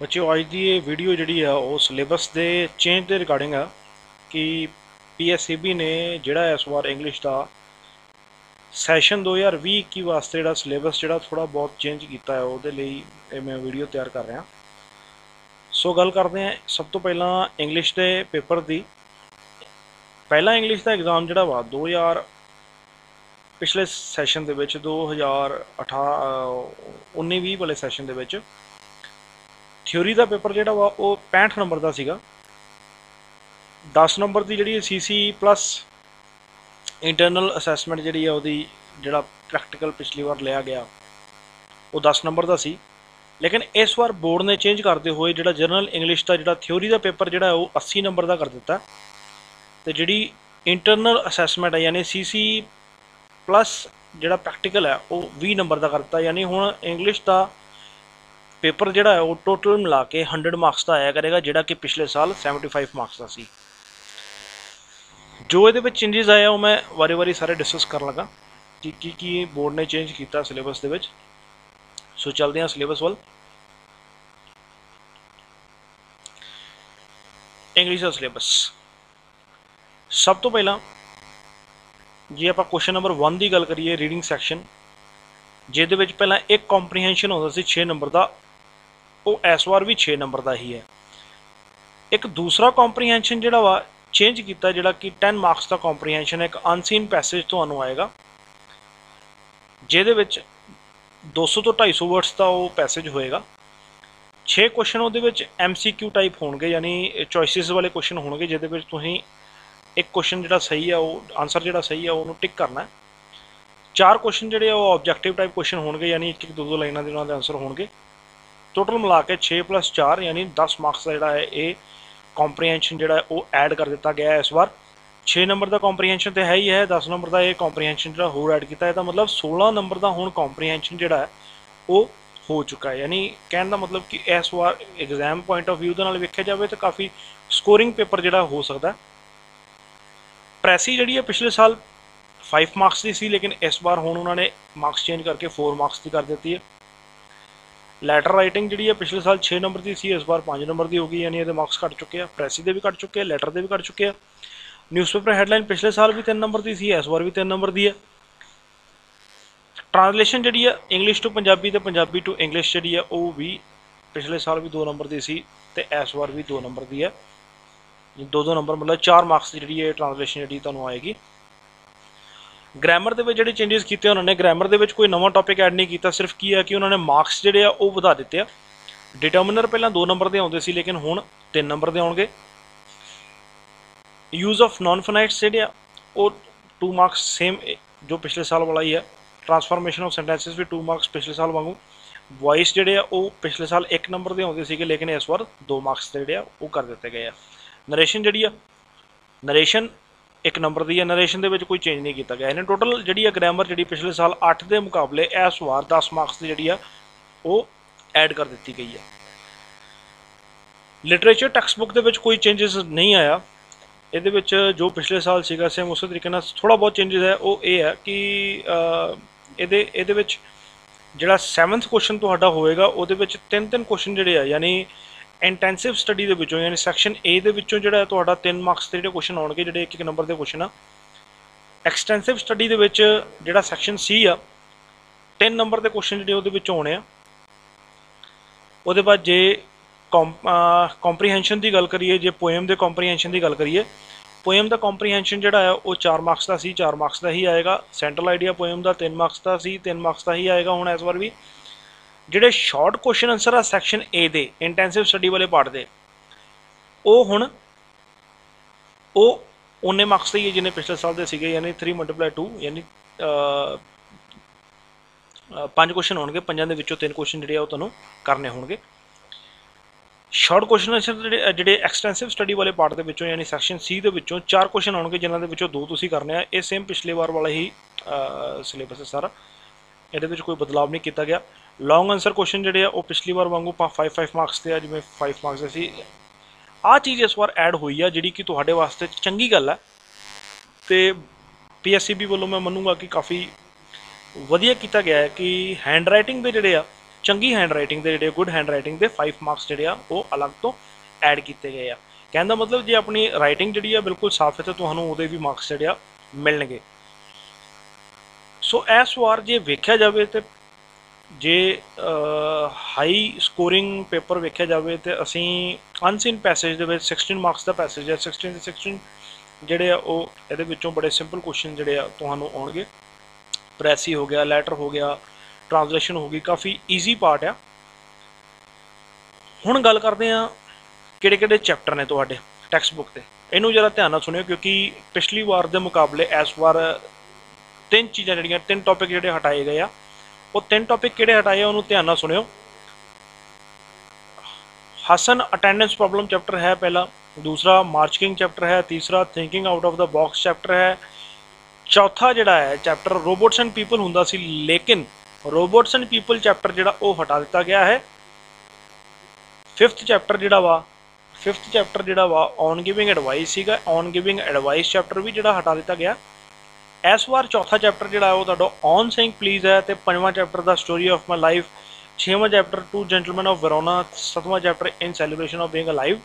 ਬੱਚਿਓ, ਅੱਜ ਦੀ ਇਹ ਵੀਡੀਓ ਜਿਹੜੀ ਆ, ਉਹ ਸਿਲੇਬਸ ਦੇ ਚੇਂਜ ਦੇ ਰਿਗਾਰਡਿੰਗ ਆ ਕਿ ਪੀਐਸਸੀਬੀ ਨੇ ਜਿਹੜਾ ਇਸ ਵਾਰ ਇੰਗਲਿਸ਼ ਦਾ ਸੈਸ਼ਨ 2020-21 ਵਾਸਤੇ ਜਿਹੜਾ ਸਿਲੇਬਸ ਜਿਹੜਾ ਥੋੜਾ ਬਹੁਤ ਚੇਂਜ ਕੀਤਾ ਹੈ, ਉਹਦੇ ਲਈ ਇਹ ਮੈਂ ਵੀਡੀਓ ਤਿਆਰ ਕਰ ਰਿਹਾ। ਸੋ ਗੱਲ ਕਰਦੇ ਹਾਂ ਸਭ ਤੋਂ ਪਹਿਲਾਂ ਇੰਗਲਿਸ਼ ਦੇ ਪੇਪਰ ਦੀ। ਪਹਿਲਾ ਇੰਗਲਿਸ਼ ਦਾ ਐਗਜ਼ਾਮ ਜਿਹੜਾ ਵਾ 2000 ਪਿਛਲੇ ਸੈਸ਼ਨ ਦੇ ਵਿੱਚ 2018 19-20 ਵਾਲੇ ਸੈਸ਼ਨ ਦੇ ਵਿੱਚ ਥਿਉਰੀ ਦਾ ਪੇਪਰ ਜਿਹੜਾ ਵਾ, ਉਹ 65 ਨੰਬਰ ਦਾ ਸੀਗਾ। 10 ਨੰਬਰ ਦੀ ਜਿਹੜੀ ਸੀਸੀ ਪਲੱਸ ਇੰਟਰਨਲ ਅਸੈਸਮੈਂਟ ਜਿਹੜੀ ਆ ਉਹਦੀ, ਜਿਹੜਾ ਪ੍ਰੈਕਟੀਕਲ ਪਿਛਲੀ ਵਾਰ ਲਿਆ ਗਿਆ, ਉਹ 10 ਨੰਬਰ ਦਾ ਸੀ। ਲੇਕਿਨ ਇਸ ਵਾਰ ਬੋਰਡ ਨੇ ਚੇਂਜ ਕਰਦੇ ਹੋਏ ਜਿਹੜਾ ਜਨਰਲ ਇੰਗਲਿਸ਼ ਦਾ ਜਿਹੜਾ ਥਿਉਰੀ ਦਾ ਪੇਪਰ ਜਿਹੜਾ, ਉਹ 80 ਨੰਬਰ ਦਾ ਕਰ ਦਿੱਤਾ। ਤੇ ਜਿਹੜੀ ਇੰਟਰਨਲ ਅਸੈਸਮੈਂਟ ਹੈ ਯਾਨੀ ਸੀਸੀ ਪਲੱਸ ਜਿਹੜਾ ਪ੍ਰੈਕਟੀਕਲ ਹੈ ਉਹ 20 ਨੰਬਰ ਦਾ ਕਰ ਦਿੱਤਾ। ਯਾਨੀ ਹੁਣ ਇੰਗਲਿਸ਼ ਦਾ ਪੇਪਰ ਜਿਹੜਾ ਹੈ ਉਹ ਟੋਟਲ ਮਿਲਾ ਕੇ 100 ਮਾਰਕਸ ਦਾ ਆਇਆ ਕਰੇਗਾ, ਜਿਹੜਾ ਕਿ ਪਿਛਲੇ ਸਾਲ 75 ਮਾਰਕਸ ਦਾ ਸੀ। ਜੋ ਇਹਦੇ ਵਿੱਚ ਚੇਂਜਸ ਆਇਆ ਉਹ ਮੈਂ ਵਾਰੀ-ਵਾਰੀ ਸਾਰੇ ਡਿਸਕਸ ਕਰਨ ਲੱਗਾ ਕਿ ਕੀ ਕੀ ਬੋਰਡ ਨੇ ਚੇਂਜ ਕੀਤਾ ਸਿਲੇਬਸ ਦੇ ਵਿੱਚ। ਸੋ ਚੱਲਦੇ ਹਾਂ ਸਿਲੇਬਸ ਵੱਲ। ਇੰਗਲਿਸ਼ ਦਾ ਸਿਲੇਬਸ ਸਭ ਤੋਂ ਪਹਿਲਾਂ ਜੇ ਆਪਾਂ ਕੁਐਸਚਨ ਨੰਬਰ 1 ਦੀ ਗੱਲ ਕਰੀਏ ਰੀਡਿੰਗ ਸੈਕਸ਼ਨ ਜਿਹਦੇ ਵਿੱਚ ਪਹਿਲਾਂ ਇੱਕ ਕੰਪਰੀਹੈਂਸ਼ਨ ਹੁੰਦਾ ਸੀ 6 ਨੰਬਰ ਦਾ ਉਹ ਇਸ ਵਾਰ ਵੀ 6 ਨੰਬਰ ਦਾ ਹੀ ਹੈ। ਇੱਕ ਦੂਸਰਾ ਕੰਪਰੀਹੈਂਸ਼ਨ ਜਿਹੜਾ ਵਾ ਚੇਂਜ ਕੀਤਾ ਜਿਹੜਾ ਕਿ 10 ਮਾਰਕਸ ਦਾ ਕੰਪਰੀਹੈਂਸ਼ਨ ਇੱਕ ਅਨਸੀਨ ਪੈਸੇਜ ਤੁਹਾਨੂੰ ਆਏਗਾ। ਜਿਹਦੇ ਵਿੱਚ 200 ਤੋਂ 250 ਵਰਡਸ ਦਾ ਉਹ ਪੈਸੇਜ ਹੋਏਗਾ। 6 ਕੁਐਸਚਨ ਉਹਦੇ ਵਿੱਚ MCQ ਟਾਈਪ ਹੋਣਗੇ, ਯਾਨੀ ਚੋਇਸਿਸ ਵਾਲੇ ਕੁਐਸਚਨ ਹੋਣਗੇ, ਜਿਹਦੇ ਵਿੱਚ ਤੁਸੀਂ ਇੱਕ ਕੁਐਸਚਨ ਜਿਹੜਾ ਸਹੀ ਆ, ਉਹ ਆਨਸਰ ਜਿਹੜਾ ਸਹੀ ਆ, ਉਹਨੂੰ ਟਿਕ ਕਰਨਾ ਹੈ। ਚਾਰ ਕੁਐਸਚਨ ਜਿਹੜੇ ਆ, ਉਹ ਆਬਜੈਕਟਿਵ ਟਾਈਪ ਕੁਐਸਚਨ ਹੋਣਗੇ, ਯਾਨੀ ਇੱਕ ਇੱਕ ਦੋ ਦੋ ਲਾਈਨਾਂ ਦੇ ਉਹਨਾਂ ਦੇ ਆਨਸਰ ਹੋਣਗੇ। ਟੋਟਲ ਮਿਲਾ ਕੇ 6 4 ਯਾਨੀ 10 ਮਾਰਕਸ ਦਾ ਜਿਹੜਾ ਹੈ ਇਹ ਕੰਪਰੀਹੈਂਸ਼ਨ ਜਿਹੜਾ ਉਹ ਐਡ ਕਰ ਦਿੱਤਾ ਗਿਆ ਹੈ ਇਸ ਵਾਰ। 6 ਨੰਬਰ ਦਾ ਕੰਪਰੀਹੈਂਸ਼ਨ ਤੇ ਹੈ ਹੀ ਹੈ 10 ਨੰਬਰ ਦਾ ਇਹ ਕੰਪਰੀਹੈਂਸ਼ਨ ਜਿਹੜਾ ਹੋਰ ਐਡ ਕੀਤਾ ਹੈ, ਤਾਂ ਮਤਲਬ 16 ਨੰਬਰ ਦਾ ਹੁਣ ਕੰਪਰੀਹੈਂਸ਼ਨ ਜਿਹੜਾ ਹੈ ਉਹ ਹੋ ਚੁੱਕਾ ਹੈ। ਯਾਨੀ ਕਹਿਣ ਦਾ ਮਤਲਬ ਕਿ ਇਸ ਵਾਰ ਐਗਜ਼ਾਮ ਪੁਆਇੰਟ ਆਫ View ਦੇ ਨਾਲ ਵੇਖਿਆ ਜਾਵੇ ਤਾਂ ਕਾਫੀ ਸਕੋਰਿੰਗ ਪੇਪਰ ਜਿਹੜਾ ਹੋ ਸਕਦਾ ਪ੍ਰੈਸੀ ਜਿਹੜੀ ਹੈ ਪਿਛਲੇ ਸਾਲ 5 ਮਾਰਕਸ ਦੀ ਸੀ, ਲੇਕਿਨ ਇਸ ਵਾਰ ਹੁਣ ਉਹਨਾਂ ਨੇ ਮਾਰਕਸ ਚੇਂਜ ਕਰਕੇ 4 ਮਾਰਕਸ ਦੀ ਕਰ ਦਿੱਤੀ ਹੈ। ਲੈਟਰ ਰਾਈਟਿੰਗ ਜਿਹੜੀ ਹੈ ਪਿਛਲੇ ਸਾਲ 6 ਨੰਬਰ ਦੀ ਸੀ, ਇਸ ਵਾਰ 5 ਨੰਬਰ ਦੀ ਹੋ ਗਈ, ਯਾਨੀ ਇਹਦੇ ਮਾਰਕਸ ਘਟ ਚੁੱਕੇ ਆ ਪ੍ਰੈਸੀ ਦੇ ਵੀ ਘਟ ਚੁੱਕੇ ਆ ਲੈਟਰ ਦੇ ਵੀ ਘਟ ਚੁੱਕੇ ਆ। ਨਿਊਜ਼ਪੇਪਰ ਹੈਡਲਾਈਨ ਪਿਛਲੇ ਸਾਲ ਵੀ 3 ਨੰਬਰ ਦੀ ਸੀ, ਇਸ ਵਾਰ ਵੀ 3 ਨੰਬਰ ਦੀ ਹੈ। ਟ੍ਰਾਂਸਲੇਸ਼ਨ ਜਿਹੜੀ ਆ ਇੰਗਲਿਸ਼ ਟੂ ਪੰਜਾਬੀ ਤੇ ਪੰਜਾਬੀ ਟੂ ਇੰਗਲਿਸ਼ ਜਿਹੜੀ ਆ ਉਹ ਵੀ ਪਿਛਲੇ ਸਾਲ ਵੀ 2 ਨੰਬਰ ਦੀ ਸੀ ਤੇ ਇਸ ਵਾਰ ਵੀ 2 ਨੰਬਰ ਦੀ ਹੈ। ਦੋ ਦੋ ਨੰਬਰ ਮਤਲਬ 4 ਮਾਰਕਸ ਦੀ ਜਿਹੜੀ ਹੈ ਟ੍ਰਾਂਸਲੇਸ਼ਨ ਜਿਹੜੀ ਤੁਹਾਨੂੰ ਆਏਗੀ। ਗ੍ਰਾਮਰ ਦੇ ਵਿੱਚ ਜਿਹੜੇ ਚੇਂਜਸ ਕੀਤੇ ਉਹਨਾਂ ਨੇ ਗ੍ਰਾਮਰ ਦੇ ਵਿੱਚ ਕੋਈ ਨਵਾਂ ਟੌਪਿਕ ਐਡ ਨਹੀਂ ਕੀਤਾ, ਸਿਰਫ ਕੀ ਹੈ ਕਿ ਉਹਨਾਂ ਨੇ ਮਾਰਕਸ ਜਿਹੜੇ ਆ ਉਹ ਵਧਾ ਦਿੱਤੇ ਆ। ਡਿਟਰਮਿਨਰ ਪਹਿਲਾਂ 2 ਨੰਬਰ ਦੇ ਆਉਂਦੇ ਸੀ, ਲੇਕਿਨ ਹੁਣ 3 ਨੰਬਰ ਦੇ ਆਉਣਗੇ। ਯੂਜ਼ ਆਫ ਨਾਨ ਫਾਈਨਾਈਟਸ ਜਿਹੜੇ ਆ, ਉਹ 2 ਮਾਰਕਸ ਸੇਮ ਜੋ ਪਿਛਲੇ ਸਾਲ ਵਾਲਾ ਹੀ ਹੈ ਟਰਾਂਸਫਾਰਮੇਸ਼ਨ ਆਫ ਸੈਂਟੈਂਸਸ ਵੀ 2 ਮਾਰਕਸ ਪਿਛਲੇ ਸਾਲ ਵਾਂਗੂ। ਵੌਇਸ ਜਿਹੜੇ ਆ, ਉਹ ਪਿਛਲੇ ਸਾਲ 1 ਨੰਬਰ ਦੇ ਆਉਂਦੇ ਸੀਗੇ, ਲੇਕਿਨ ਇਸ ਵਾਰ 2 ਮਾਰਕਸ ਦੇ ਜਿਹੜੇ ਆ, ਉਹ ਕਰ ਦਿੱਤੇ ਗਏ ਆ। ਨਰੇਸ਼ਨ ਜਿਹੜੀ ਆ ਨਰੇਸ਼ਨ ਇੱਕ ਨੰਬਰ ਦੀ ਹੈ ਨਰੇਸ਼ਨ ਦੇ ਵਿੱਚ ਕੋਈ ਚੇਂਜ ਨਹੀਂ ਕੀਤਾ ਗਿਆ। ਇਹਨੇ ਟੋਟਲ ਜਿਹੜੀ ਹੈ ਗ੍ਰਾਮਰ ਜਿਹੜੀ ਪਿਛਲੇ ਸਾਲ 8 ਦੇ ਮੁਕਾਬਲੇ ਇਸ ਵਾਰ 10 ਮਾਰਕਸ ਦੀ ਜਿਹੜੀ ਆ, ਉਹ ਐਡ ਕਰ ਦਿੱਤੀ ਗਈ ਹੈ ਲਿਟਰੇਚਰ ਟੈਕਸਟ ਬੁੱਕ ਦੇ ਵਿੱਚ ਕੋਈ ਚੇਂਜਸ ਨਹੀਂ ਆਇਆ। ਇਹਦੇ ਵਿੱਚ ਜੋ ਪਿਛਲੇ ਸਾਲ ਸੀਗਾ ਸੇਮ ਉਸੇ ਤਰੀਕੇ ਨਾਲ ਥੋੜਾ ਬਹੁਤ ਚੇਂਜਸ ਹੈ, ਉਹ ਇਹ ਹੈ ਕਿ ਇਹਦੇ ਇਹਦੇ ਵਿੱਚ ਜਿਹੜਾ 7th ਕੁਐਸਚਨ ਤੁਹਾਡਾ ਹੋਵੇਗਾ ਉਹਦੇ ਵਿੱਚ ਤਿੰਨ ਤਿੰਨ ਕੁਐਸਚਨ ਜਿਹੜੇ ਆ, ਯਾਨੀ ਇੰਟੈਂਸਿਵ ਸਟੱਡੀ ਦੇ ਵਿੱਚੋਂ, ਯਾਨੀ ਸੈਕਸ਼ਨ A ਦੇ ਵਿੱਚੋਂ ਜਿਹੜਾ ਤੁਹਾਡਾ 3 ਮਾਰਕਸ ਦੇ ਜਿਹੜੇ ਕੁਐਸਚਨ ਆਉਣਗੇ, ਜਿਹੜੇ ਇੱਕ ਇੱਕ ਨੰਬਰ ਦੇ ਕੁਐਸਚਨ ਆ ਐਕਸਟੈਂਸਿਵ ਸਟੱਡੀ ਦੇ ਵਿੱਚ ਜਿਹੜਾ ਸੈਕਸ਼ਨ C ਆ 3 ਨੰਬਰ ਦੇ ਕੁਐਸਚਨ ਜਿਹੜੇ ਉਹਦੇ ਵਿੱਚੋਂ ਆਉਣੇ ਆ। ਉਹਦੇ ਬਾਅਦ ਜੇ ਕੰਪਰੀਹੈਂਸ਼ਨ ਦੀ ਗੱਲ ਕਰੀਏ, ਜੇ ਪੋਇਮ ਦੇ ਕੰਪਰੀਹੈਂਸ਼ਨ ਦੀ ਗੱਲ ਕਰੀਏ ਪੋਇਮ ਦਾ ਕੰਪਰੀਹੈਂਸ਼ਨ ਜਿਹੜਾ ਆ, ਉਹ 4 ਮਾਰਕਸ ਦਾ ਸੀ 4 ਮਾਰਕਸ ਦਾ ਹੀ ਆਏਗਾ। ਸੈਂਟਰਲ ਆਈਡੀਆ ਪੋਇਮ ਦਾ 3 ਮਾਰਕਸ ਦਾ ਸੀ 3 ਮਾਰਕਸ ਦਾ ਹੀ ਆਏਗਾ ਹੁਣ ਇਸ ਵਾਰ ਵੀ। ਜਿਹੜੇ ਸ਼ਾਰਟ ਕੁਐਸਚਨ ਆਨਸਰ ਆ ਸੈਕਸ਼ਨ A ਦੇ ਇੰਟੈਂਸਿਵ ਸਟੱਡੀ ਵਾਲੇ ਪਾਰਟ ਦੇ, ਉਹ ਹੁਣ ਉਹ ਉਹਨੇ ਮਾਰਕਸ ਦੇ ਹੀ ਜਿਹਨੇ ਪਿਛਲੇ ਸਾਲ ਦੇ ਸੀਗੇ, ਯਾਨੀ 3 2 ਯਾਨੀ ਪੰਜ ਕੁਐਸਚਨ ਹੋਣਗੇ, ਪੰਜਾਂ ਦੇ ਵਿੱਚੋਂ ਤਿੰਨ ਕੁਐਸਚਨ ਜਿਹੜੇ ਆ ਉਹ ਤੁਹਾਨੂੰ ਕਰਨੇ ਹੋਣਗੇ। ਸ਼ਾਰਟ ਕੁਐਸਚਨ ਆਨਸਰ ਜਿਹੜੇ ਜਿਹੜੇ ਐਕਸਟੈਂਸਿਵ ਸਟੱਡੀ ਵਾਲੇ ਪਾਰਟ ਦੇ ਵਿੱਚੋਂ, ਯਾਨੀ ਸੈਕਸ਼ਨ ਸੀ ਦੇ ਵਿੱਚੋਂ ਚਾਰ ਕੁਐਸਚਨ ਆਉਣਗੇ ਜਿਨ੍ਹਾਂ ਦੇ ਵਿੱਚੋਂ ਦੋ ਤੁਸੀਂ ਕਰਨੇ ਆ, ਇਹ ਸੇਮ ਪਿਛਲੇ ਵਾਰ ਵਾਲਾ ਹੀ ਸਿਲੇਬਸ ਹੈ ਸਾਰਾ। ਇਹਦੇ ਵਿੱਚ ਕੋਈ ਬਦਲਾਅ ਨਹੀਂ ਕੀਤਾ ਗਿਆ। ਲੌਂਗ ਆਨਸਰ ਕੁਐਸਚਨ ਜਿਹੜੇ ਆ, ਉਹ ਪਿਛਲੀ ਵਾਰ ਵਾਂਗੂ 5 5 ਮਾਰਕਸ ਤੇ ਆ, ਜਿਵੇਂ 5 ਮਾਰਕਸ ਦੇ ਸੀ ਆ ਚੀਜ਼ ਇਸ ਵਾਰ ਐਡ ਹੋਈ ਆ, ਜਿਹੜੀ ਕਿ ਤੁਹਾਡੇ ਵਾਸਤੇ ਚੰਗੀ ਗੱਲ ਹੈ ਤੇ ਪੀਐਸਸੀਬੀ ਵੱਲੋਂ ਮੈਂ ਮੰਨੂਗਾ ਕਿ ਕਾਫੀ ਵਧੀਆ ਕੀਤਾ ਗਿਆ ਹੈ ਕਿ ਹੈਂਡ ਰਾਈਟਿੰਗ ਦੇ ਜਿਹੜੇ ਆ, ਚੰਗੀ ਹੈਂਡਰਾਈਟਿੰਗ ਦੇ ਜਿਹੜੇ ਗੁੱਡ ਹੈਂਡ ਰਾਈਟਿੰਗ ਦੇ 5 ਮਾਰਕਸ ਜਿਹੜੇ ਆ, ਉਹ ਅਲੱਗ ਤੋਂ ਐਡ ਕੀਤੇ ਗਏ ਆ। ਕਹਿੰਦਾ ਮਤਲਬ ਜੇ ਆਪਣੀ ਰਾਈਟਿੰਗ ਜਿਹੜੀ ਆ ਬਿਲਕੁਲ ਸਾਫ਼ ਹੈ, ਤਾਂ ਤੁਹਾਨੂੰ ਉਹਦੇ ਵੀ ਮਾਰਕਸ ਜਿਹੜੇ ਆ ਮਿਲਣਗੇ। ਸੋ ਇਸ ਵਾਰ ਜੇ ਵੇਖਿਆ ਜਾਵੇ ਤੇ ਜੇ ਹਾਈ ਸਕੋਰਿੰਗ ਪੇਪਰ ਵੇਖਿਆ ਜਾਵੇ ਤੇ ਅਸੀਂ ਅਨਸੀਨ ਪੈਸੇਜ ਦੇ ਵਿੱਚ 16 ਮਾਰਕਸ ਦਾ ਪੈਸੇਜ ਹੈ। 16 ਦੇ 16 ਜਿਹੜੇ ਆ ਉਹ ਇਹਦੇ ਵਿੱਚੋਂ ਬੜੇ ਸਿੰਪਲ ਕੁਐਸਚਨ ਜਿਹੜੇ ਆ ਤੁਹਾਨੂੰ ਆਉਣਗੇ। ਪ੍ਰੈਸੀ ਹੋ ਗਿਆ ਲੈਟਰ ਹੋ ਗਿਆ ਟ੍ਰਾਂਸਲੇਸ਼ਨ ਹੋ ਗਈ, ਕਾਫੀ ਈਜ਼ੀ ਪਾਰਟ ਆ। ਹੁਣ ਗੱਲ ਕਰਦੇ ਆ ਕਿਹੜੇ ਕਿਹੜੇ ਚੈਪਟਰ ਨੇ ਤੁਹਾਡੇ ਟੈਕਸਟ ਬੁੱਕ ਤੇ। ਇਹਨੂੰ ਜਰਾ ਧਿਆਨ ਨਾਲ ਸੁਣਿਓ ਕਿਉਂਕਿ ਪਿਛਲੀ ਵਾਰ ਦੇ ਮੁਕਾਬਲੇ ਇਸ ਵਾਰ ਤਿੰਨ ਚੀਜ਼ਾਂ ਜਿਹੜੀਆਂ, ਤਿੰਨ ਟੌਪਿਕ ਜਿਹੜੇ ਹਟਾਏ ਗਏ ਆ। ਉਹ ਤਿੰਨ ਟੌਪਿਕ ਕਿਹੜੇ ਹਟਾਏ ਆ, ਉਹਨੂੰ ਧਿਆਨ ਨਾਲ ਸੁਣਿਓ। ਹਸਨ ਅਟੈਂਡੈਂਸ ਪ੍ਰੋਬਲਮ ਚੈਪਟਰ ਹੈ ਪਹਿਲਾ। ਦੂਸਰਾ ਮਾਰਚਿੰਗ ਚੈਪਟਰ ਹੈ। ਤੀਸਰਾ thinking out of the box chapter ਹੈ। ਚੌਥਾ ਜਿਹੜਾ ਹੈ ਚੈਪਟਰ ਰੋਬੋਟਸ ਐਂਡ ਪੀਪਲ ਹੁੰਦਾ ਸੀ, ਲੇਕਿਨ ਰੋਬੋਟਸ ਐਂਡ ਪੀਪਲ ਚੈਪਟਰ ਜਿਹੜਾ ਉਹ ਹਟਾ ਦਿੱਤਾ ਗਿਆ ਹੈ। ਫਿਫਥ ਚੈਪਟਰ ਜਿਹੜਾ ਵਾ ਫਿਫਥ ਚੈਪਟਰ ਜਿਹੜਾ ਵਾ ਔਨ ਗਿਵਿੰਗ ਐਡਵਾਈਸ ਸੀਗਾ। ਔਨ ਗਿਵਿੰਗ ਐਡਵਾਈਸ ਚੈਪਟਰ ਵੀ ਜਿਹੜਾ ਹਟਾ ਦਿੱਤਾ ਗਿਆ। ਇਸ ਵਾਰ ਚੌਥਾ ਚੈਪਟਰ ਜਿਹੜਾ ਉਹ ਤੁਹਾਡਾ ਔਨ ਸੇਇੰਗ ਪਲੀਜ਼ ਹੈ ਤੇ ਪੰਜਵਾਂ ਚੈਪਟਰ ਦਾ ਸਟੋਰੀ ਆਫ ਮਾਈ ਲਾਈਫ ਛੇਵਾਂ chapter two gentleman of Verona ਸੱਤਵਾਂ chapter in celebration of being alive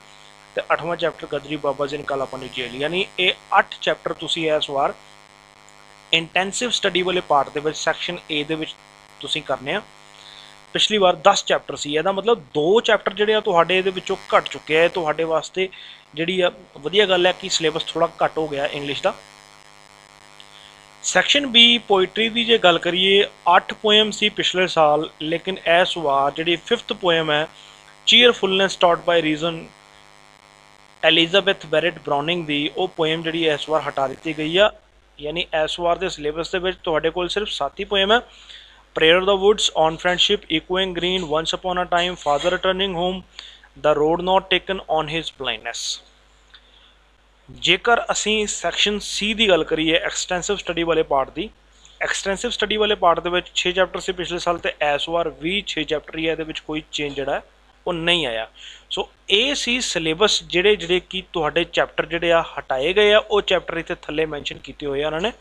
ਤੇ ਅੱਠਵਾਂ ਚੈਪਟਰ ਗਦਰੀ ਬਾਬਾ ਜੀ ਨਿਕਾਲਾ ਪਾਣੀ ਜੇਲ ਯਾਨੀ ਇਹ 8 ਚੈਪਟਰ ਤੁਸੀਂ ਇਸ ਵਾਰ ਇੰਟੈਂਸਿਵ ਸਟੱਡੀ ਵਾਲੇ ਪਾਰਟ ਦੇ ਵਿੱਚ ਸੈਕਸ਼ਨ A ਦੇ ਵਿੱਚ ਤੁਸੀਂ ਕਰਨੇ ਆ। ਪਿਛਲੀ ਵਾਰ 10 ਚੈਪਟਰ ਸੀ, ਇਹਦਾ ਮਤਲਬ ਦੋ ਚੈਪਟਰ ਜਿਹੜੇ ਆ ਤੁਹਾਡੇ ਇਹਦੇ ਵਿੱਚੋਂ ਘਟ ਚੁੱਕੇ ਆ। ਤੁਹਾਡੇ ਵਾਸਤੇ ਜਿਹੜੀ ਆ ਵਧੀਆ ਗੱਲ ਹੈ ਕਿ ਸਿਲੇਬਸ ਥੋੜਾ ਘਟ ਹੋ ਗਿਆ ਇੰਗਲਿਸ਼ ਦਾ। ਸੈਕਸ਼ਨ B ਪੋਇਟਰੀ ਦੀ ਜੇ ਗੱਲ ਕਰੀਏ 8 ਪੋਇਮ ਸੀ ਪਿਛਲੇ ਸਾਲ, ਲੇਕਿਨ ਇਸ ਵਾਰ ਜਿਹੜੀ 5th ਪੋਇਮ ਹੈ cheerfulness taught by reason Elizabeth ਬੈਰਟ ਬਰਾਉਨਿੰਗ ਦੀ ਉਹ ਪੋਇਮ ਜਿਹੜੀ ਇਸ ਵਾਰ ਹਟਾ ਦਿੱਤੀ ਗਈ ਆ। ਯਾਨੀ ਇਸ ਵਾਰ ਦੇ ਸਿਲੇਬਸ ਦੇ ਵਿੱਚ ਤੁਹਾਡੇ ਕੋਲ ਸਿਰਫ 7 ਹੀ ਪੋਇਮ ਹੈ। Prayer the woods on friendship echoing green once upon a time father returning home the road not taken on his blindness ਜੇਕਰ ਅਸੀਂ ਸੈਕਸ਼ਨ ਸੀ ਦੀ ਗੱਲ ਕਰੀਏ ਐਕਸਟੈਂਸਿਵ ਸਟੱਡੀ ਵਾਲੇ ਪਾਰਟ ਦੀ ਐਕਸਟੈਂਸਿਵ ਸਟੱਡੀ ਵਾਲੇ ਪਾਰਟ ਦੇ ਵਿੱਚ 6 ਚੈਪਟਰ ਸੀ ਪਿਛਲੇ ਸਾਲ ਤੇ ਇਸ ਵਾਰ ਵੀ 6 ਚੈਪਟਰ ਹੀ ਹੈ ਇਹਦੇ ਵਿੱਚ ਕੋਈ ਚੇਂਜ ਜਿਹੜਾ, ਉਹ ਨਹੀਂ ਆਇਆ। ਸੋ ਇਹ ਸੀ ਸਿਲੇਬਸ ਜਿਹੜੇ ਜਿਹੜੇ ਕਿ ਤੁਹਾਡੇ ਚੈਪਟਰ ਜਿਹੜੇ ਆ ਹਟਾਏ ਗਏ ਆ, ਉਹ ਚੈਪਟਰ ਇੱਥੇ ਥੱਲੇ ਮੈਂਸ਼ਨ ਕੀਤੇ ਹੋਏ ਆ ਉਹਨਾਂ ਨੇ।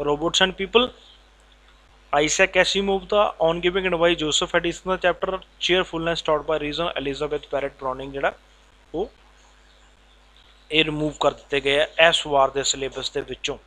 Robots and people Isaac Asimov the on giving advice Joseph Addison the chapter cheerfulness taught by reason Elizabeth Barrett Browning ਜਿਹੜਾ, ਉਹ ਇਹ ਰਿਮੂਵ ਕਰ ਦਿੱਤੇ ਗਏ ਆ ਇਸ ਵਾਰ ਦੇ ਸਿਲੇਬਸ ਦੇ ਵਿੱਚੋਂ।